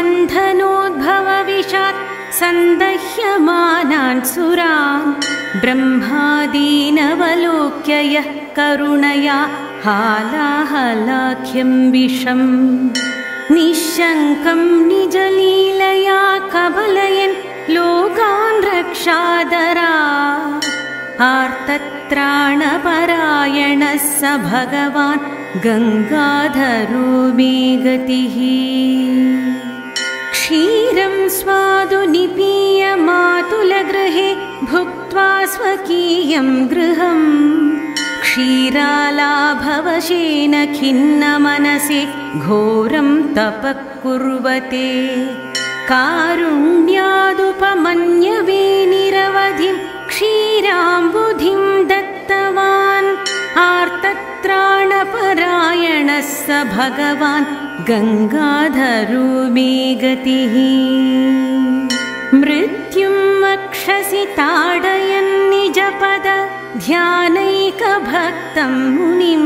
मन्थनोद्भवविशात् सन्दह्यमानान् सुरान् ब्रह्मादीनवलोक्य यः करुणया हालाहलाख्यं विषम् निःशङ्कं निजलीलया कबलयन् लोकान् रक्षादरा। आर्तत्राणपरायणः स भगवान् गङ्गाधरो मे गतिः क्षीरं स्वादु निपीय मातुलगृहे भुक्त्वा स्वकीयं गृहम्। क्षीरालाभवशेन खिन्नमनसि घोरं तपः कुर्वते। कारुण्यादुपमन्यवे निरवधिं क्षीराम्बुधिं आर्तत्राणपरायणः स भगवान् गङ्गाधरो गतिः। मृत्युं वक्षसि ताडयन् निजपद ध्यानैकभक्तं मुनिं।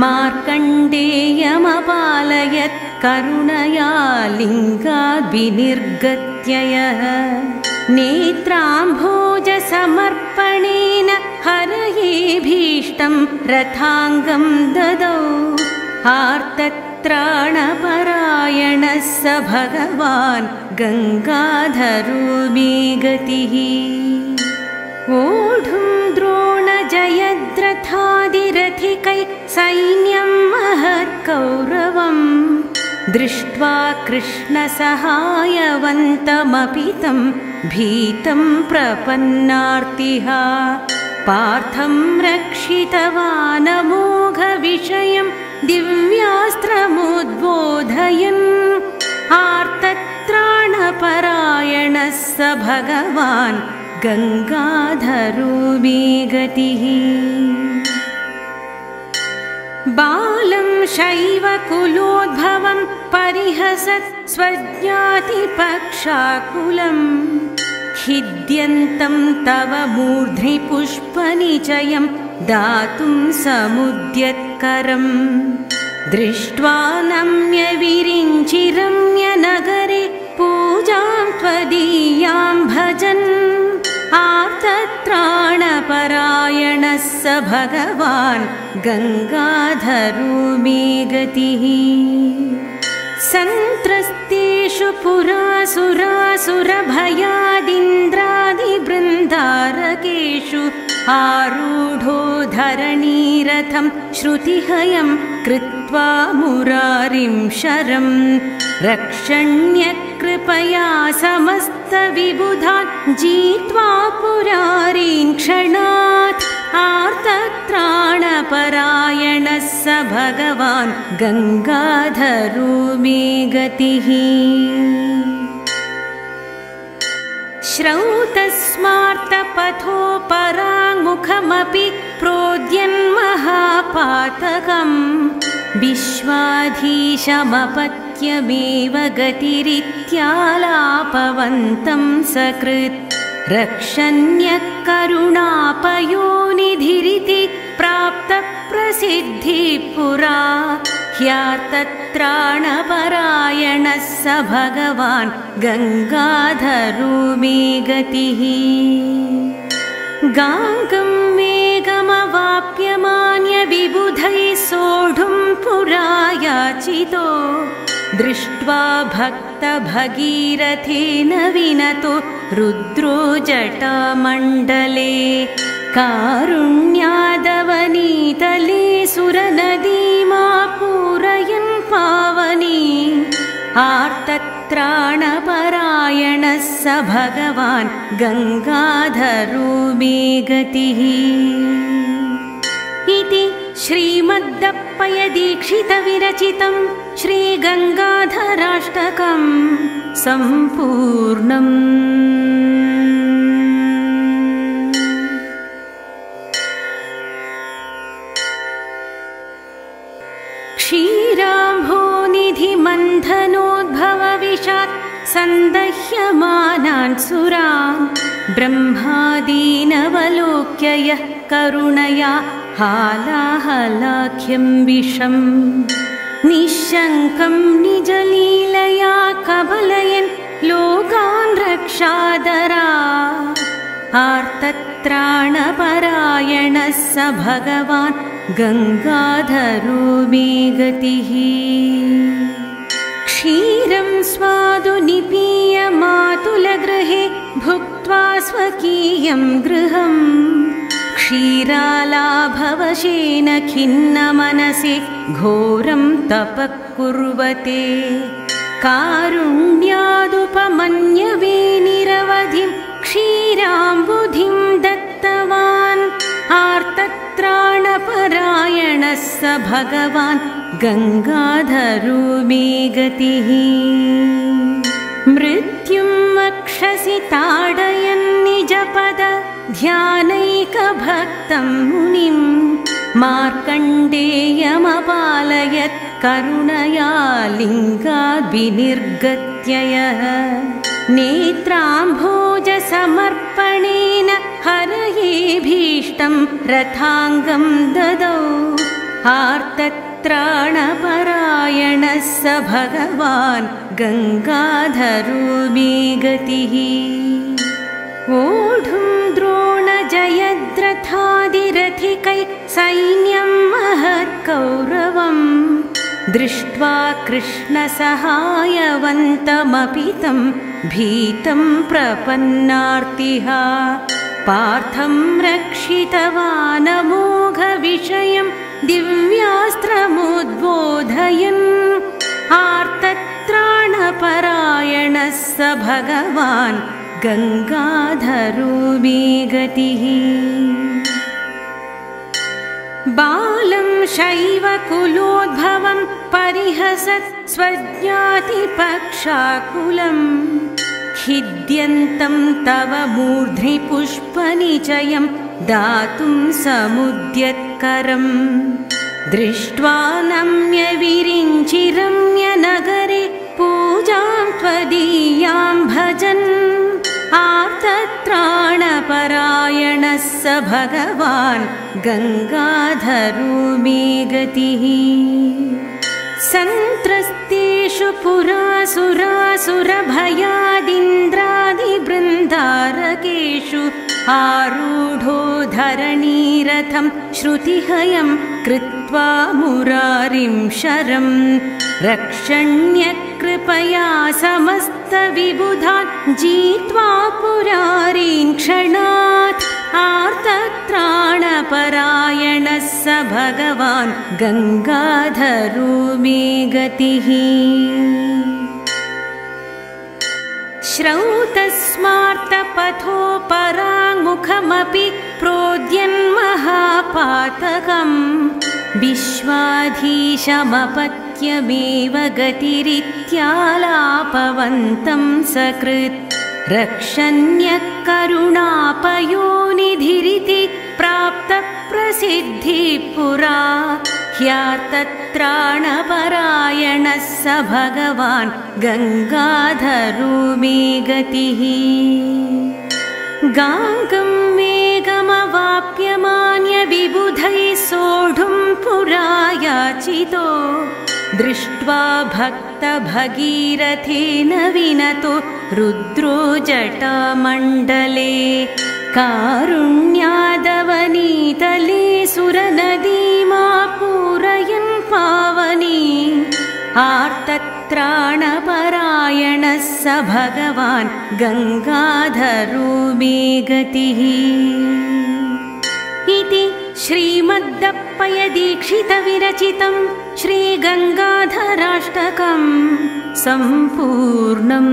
मार्कण्डेयमपालयत् करुणया लिङ्गाद्विनिर्गत्ययः। नेत्राम्भोजसमर्पणेन हरयेभीष्टं रथाङ्गं ददौ। आर्तत्राणपरायणः स भगवान् गङ्गाधरो गतिः ओढुं द्रोणजयद्रथादिरथिकै सैन्यं महत्कौरवम् दृष्ट्वा कृष्णसहायवन्तमपि तं भीतं प्रपन्नार्तिः पार्थं रक्षितवानमोघविषयं दिव्यास्त्रमुद्बोधयन् आर्तत्राणपरायणः स भगवान् गङ्गाधरो गतिः। बालं शैवकुलोद्भवं परिहसत् स्वज्ञातिपक्षाकुलम् खिद्यन्तं तव मूर्ध्नि पुष्पनिचयं दातुं समुद्यत्करम्। दृष्ट्वा नम्यविरिञ्चिरम्यनगरे पूजां त्वदीयां भजन्। आर्तत्राणपरायणः स भगवान् गङ्गाधरो मे गतिः पुरासुरासुरभयादिन्द्रादिबृन्दारकेषु आरूढो धरणीरथं श्रुतिहयं कृत्वा मुरारिं शरम् रक्षण्यकृपया समस्तविबुधान् जित्वा पुरारीं क्षणात् आर्तत्राणपरायणः स भगवान् गङ्गाधरो मे गतिः। श्रौतस्मार्तपथोपराङ्मुखमपि प्रोद्यन्महापातकम् विश्वाधीशमपत्यमेव गतिरित्यालापवन्तं सकृत्। रक्षण्यः करुणापयोनिधिरिति प्राप्तप्रसिद्धिः पुरा ह्यार्तत्राणपरायणः स भगवान् गङ्गाधरो गतिः गाङ्गं मेघमवाप्यमान्य विबुधैः सोढुं पुरा याचितो दृष्ट्वा भक्तभगीरथेन विनतो रुद्रो जटामण्डले कारुण्यादवनीतले सुरनदीमा पूरयन् पावनी आर्तत्राणपरायणः स भगवान् गङ्गाधरो मे गतिः। इति श्रीमद्दप्पयदीक्षितविरचितं श्रीगङ्गाधराष्टकं सम्पूर्णम् क्षीराम्भोनिधिमन्थनोद्भवविशात् सन्दह्यमानान् सुरान् ब्रह्मादीनवलोक्य यः करुणया हालाहलाख्यं विषम् निःशङ्कं निजलीलया कबलयन् लोकान् रक्षादरा। आर्तत्राणपरायणः स भगवान् गङ्गाधरो मे गतिः स्वादु निपीय मातुलगृहे भुक्त्वा स्वकीयं गृहम्। क्षीरालाभवशेन खिन्नमनसि घोरं तपः कुर्वते। कारुण्यादुपमन्यवे आर्तत्राणपरायणः स भगवान् गङ्गाधरो गतिः। मृत्युं वक्षसि ताडयन् निजपद ध्यानैकभक्तं मुनिं। मार्कण्डेयमपालयत् करुणया लिङ्गाद्विनिर्गत्ययः नेत्राम्भोजसमर्पणेन हरयेभीष्टं रथाङ्गं ददौ। आर्तत्राणपरायणः स भगवान् गङ्गाधरो मे गतिः ओढुं द्रोणजयद्रथादिरथिकै सैन्यं महत्कौरवम् दृष्ट्वा कृष्णसहायवन्तमपि तं भीतं प्रपन्नार्तिः पार्थं रक्षितवानमोघविषयं दिव्यास्त्रमुद्बोधयन्। आर्तत्राणपरायणः स भगवान् गङ्गाधरो गतिः। बालं शैवकुलोद्भवं परिहसत् स्वज्ञातिपक्षाकुलम् खिद्यन्तं तव मूर्ध्नि पुष्पनिचयं दातुं समुद्यत्करम्। दृष्ट्वा नम्यविरिञ्चिरम्यनगरे पूजां त्वदीयां भजन्। आर्तत्राणपरायणः स भगवान् गङ्गाधरो मे गतिः सन्त्रस्तेषु पुरासुरासुरभयादिन्द्रादिबृन्दारकेषु आरूढो धरणीरथं श्रुतिहयं कृत्वा मुरारिं शरम् रक्षण्यकृपया समस्तविबुधान् जित्वा पुरारीं क्षणात् आर्तत्राणपरायणः स भगवान् गङ्गाधरो मे गतिः। श्रौतस्मार्तपथोपराङ्मुखमपि प्रोद्यन्महापातकम्। विश्वाधीशमपत्यमेव गतिरित्यालापवन्तं सकृत् रक्षण्यः करुणापयोनिधिरिति प्राप्तप्रसिद्धिः पुरा। ह्यार्तत्राणपरायणः स भगवान् गङ्गाधरो मे गतिः गाङ्गं वेगमवाप्यमान्य विबुधैः सोढुं पुरा याचितो दृष्ट्वा भक्तभगीरथेन विनतो रुद्रो जटामण्डले कारुण्यादवनीतले सुरनदीमा पूरयन् पावनी आर्तत्राणपरायणः स भगवान् गङ्गाधरो मे गतिः। इति श्रीमद्दप्पयदीक्षितविरचितं श्रीगङ्गाधराष्टकं सम्पूर्णम्